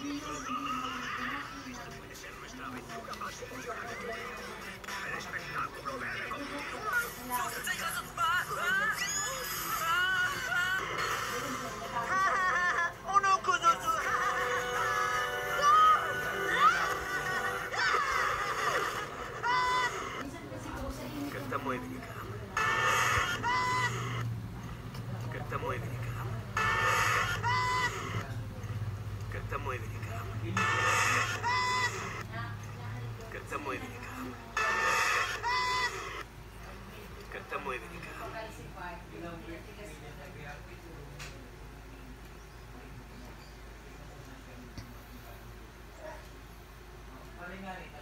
Onun kuzusu. Ganda mo Катамой великам. Катамой великам. Катамой великам. Paling hari